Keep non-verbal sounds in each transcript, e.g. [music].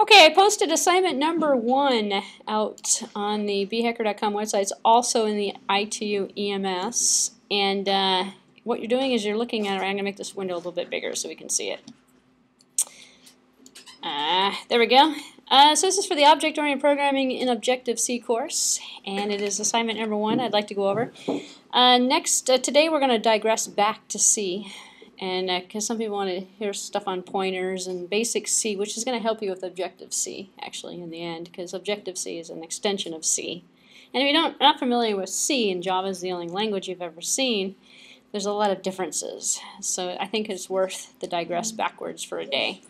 Okay, I posted assignment number one out on the bhecker.com website. It's also in the ITU EMS. And uh, what you're doing is you're looking at it. I'm going to make this window a little bit bigger so we can see it. Uh, there we go. Uh, so this is for the Object-Oriented Programming in Objective-C course, and it is assignment number one I'd like to go over. Uh, next, uh, today we're going to digress back to C and because uh, some people want to hear stuff on pointers and basic C, which is going to help you with Objective-C actually in the end, because Objective-C is an extension of C. And if you don't not familiar with C, and Java is the only language you've ever seen, there's a lot of differences. So I think it's worth the digress backwards for a day.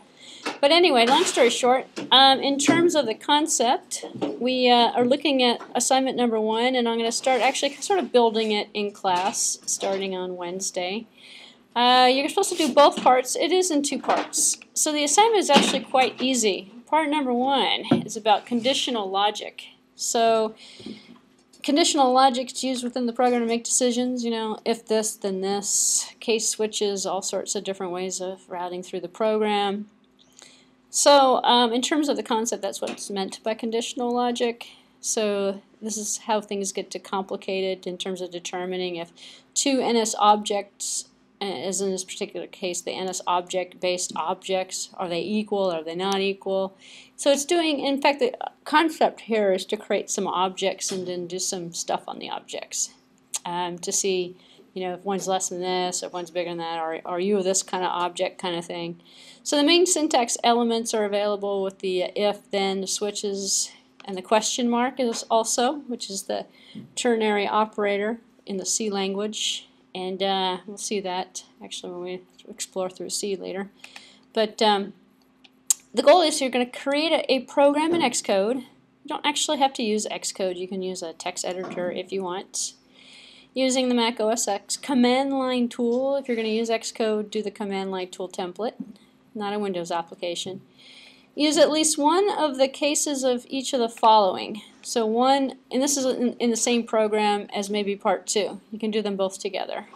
But anyway, long story short, um, in terms of the concept, we uh, are looking at assignment number one, and I'm going to start actually sort of building it in class starting on Wednesday. Uh, you're supposed to do both parts. It is in two parts. So the assignment is actually quite easy. Part number one is about conditional logic. So conditional logic is used within the program to make decisions, you know, if this, then this, case switches, all sorts of different ways of routing through the program. So um, in terms of the concept, that's what's meant by conditional logic. So this is how things get to complicated in terms of determining if two NS objects as in this particular case, the NS object-based objects, are they equal, are they not equal? So it's doing, in fact, the concept here is to create some objects and then do some stuff on the objects um, to see, you know, if one's less than this, if one's bigger than that, or are you this kind of object kind of thing. So the main syntax elements are available with the if, then, the switches, and the question mark is also, which is the ternary operator in the C language and uh, we'll see that actually when we explore through C later. But um, the goal is you're going to create a, a, program in Xcode. You don't actually have to use Xcode. You can use a text editor if you want. Using the Mac OS X command line tool. If you're going to use Xcode, do the command line tool template, not a Windows application. Use at least one of the cases of each of the following. So one, and this is in, in, the same program as maybe part two. You can do them both together.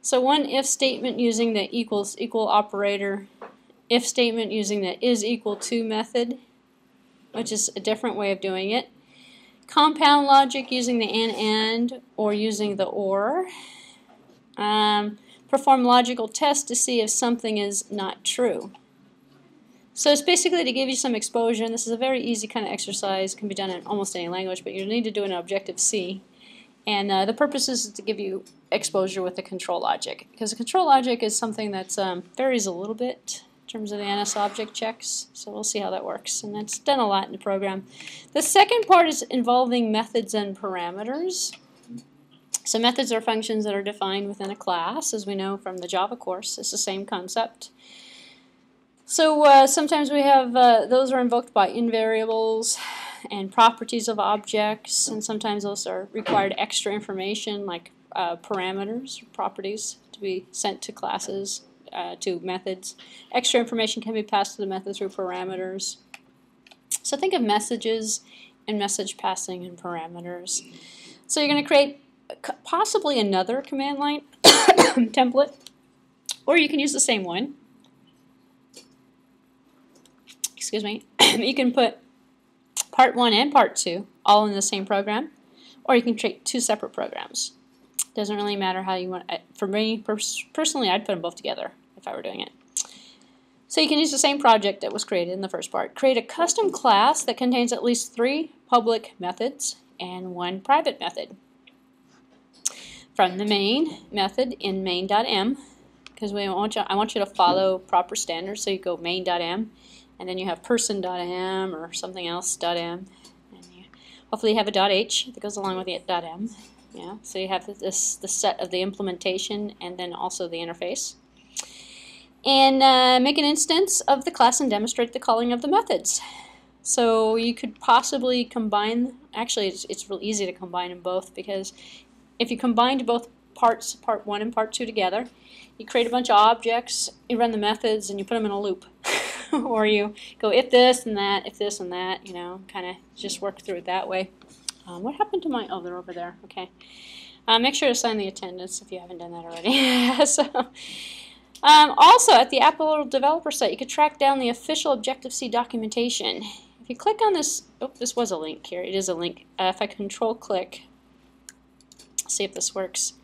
So one if statement using the equals equal operator, if statement using the is equal to method, which is a different way of doing it. Compound logic using the and and or using the or. Um, perform logical tests to see if something is not true. So it's basically to give you some exposure, and this is a very easy kind of exercise, can be done in almost any language, but you need to do it in Objective-C. And uh, the purpose is to give you exposure with the control logic, because the control logic is something that um, varies a little bit in terms of the NS object checks, so we'll see how that works, and that's done a lot in the program. The second part is involving methods and parameters. So methods are functions that are defined within a class, as we know from the Java course. It's the same concept. So uh, sometimes we have, uh, those are invoked by invariables and properties of objects, and sometimes those are required extra information like uh, parameters, properties to be sent to classes, uh, to methods. Extra information can be passed to the method through parameters. So think of messages and message passing and parameters. So you're going to create possibly another command line [coughs] template, or you can use the same one excuse me, [clears throat] you can put part one and part two all in the same program, or you can create two separate programs. Doesn't really matter how you want. It. For me, pers personally, I'd put them both together if I were doing it. So you can use the same project that was created in the first part. Create a custom class that contains at least three public methods and one private method. From the main method in main.m, because we want you, I want you to follow proper standards, so you go main.m and then you have person.m or something else.m. And hopefully you have a .h that goes along with the .m. Yeah, so you have this the set of the implementation and then also the interface. And uh, make an instance of the class and demonstrate the calling of the methods. So you could possibly combine, actually it's, it's real easy to combine them both because if you combined both parts, part one and part two together, you create a bunch of objects, you run the methods, and you put them in a loop. [laughs] or you go if this and that, if this and that, you know, kind of just work through it that way. Um, what happened to my, oh, they're over there, okay. Uh, make sure to sign the attendance if you haven't done that already. [laughs] so, Um, also, at the Apple developer site, you can track down the official Objective-C documentation. If you click on this, oh, this was a link here. It is a link. Uh, if I control click, see if this works.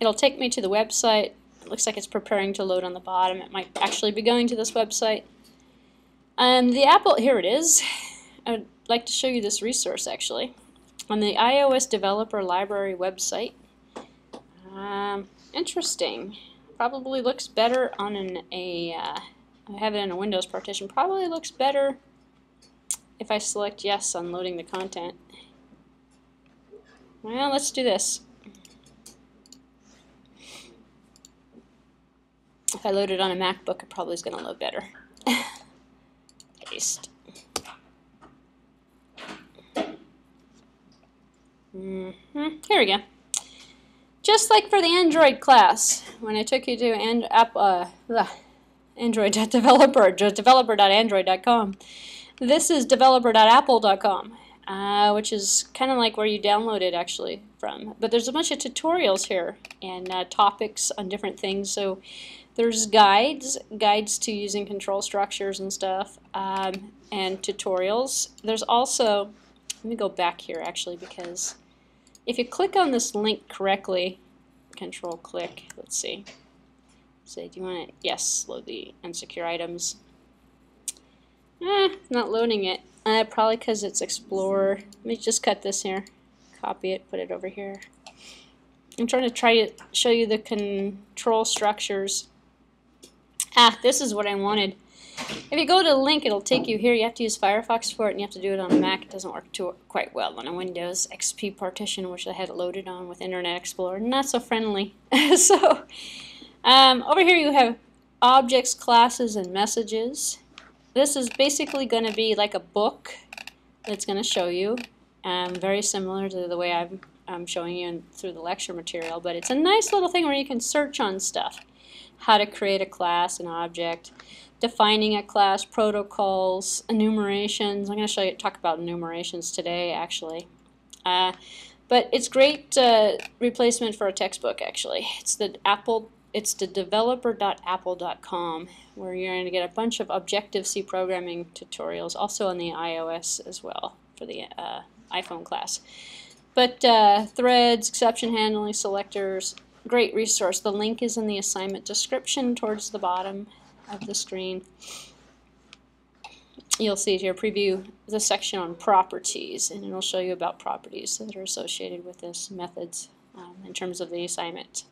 It'll take me to the website. It looks like it's preparing to load on the bottom. It might actually be going to this website. Um, the Apple, here it is. I'd like to show you this resource actually. On the iOS Developer Library website. Um, interesting. Probably looks better on an a. Uh, I have it in a Windows partition. Probably looks better if I select yes on loading the content. Well, let's do this. If I load it on a MacBook, it probably is going to load better. Mm -hmm. Here we go. Just like for the Android class, when I took you to and, app, uh, Android.developer, developer.android.com, this is developer.apple.com, uh, which is kind of like where you download it actually from. But there's a bunch of tutorials here and uh, topics on different things. So there's guides, guides to using control structures and stuff, um, and tutorials. There's also, let me go back here actually because if you click on this link correctly, control click, let's see. Say, do you want it? Yes, load the unsecure items. Eh, not loading it. Uh, probably because it's Explorer. Let me just cut this here. Copy it, put it over here. I'm trying to try to show you the control structures. Ah, this is what I wanted. If you go to the link, it'll take you here. You have to use Firefox for it, and you have to do it on a Mac. It doesn't work too quite well on a Windows XP partition, which I had it loaded on with Internet Explorer. Not so friendly. [laughs] so um, over here you have objects, classes, and messages. This is basically going to be like a book that's going to show you, um, very similar to the way I'm, I'm showing you in, through the lecture material, but it's a nice little thing where you can search on stuff. How to create a class, an object, defining a class, protocols, enumerations. I'm going to show you talk about enumerations today, actually. Uh, but it's great uh, replacement for a textbook, actually. It's the Apple. It's the developer.apple.com, where you're going to get a bunch of Objective-C programming tutorials, also on the iOS as well for the uh, iPhone class. But uh, threads, exception handling, selectors, great resource. The link is in the assignment description towards the bottom of the screen. You'll see here, preview the section on properties, and it'll show you about properties that are associated with this methods um, in terms of the assignment.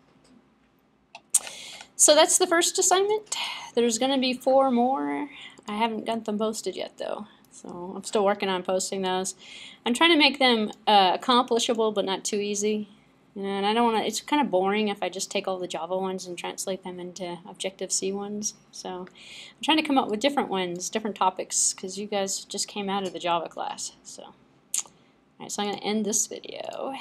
So that's the first assignment. There's going to be four more. I haven't got them posted yet, though. So I'm still working on posting those. I'm trying to make them uh, accomplishable, but not too easy. And I don't want to, it's kind of boring if I just take all the Java ones and translate them into Objective-C ones. So I'm trying to come up with different ones, different topics, because you guys just came out of the Java class. So, all right, so I'm going to end this video.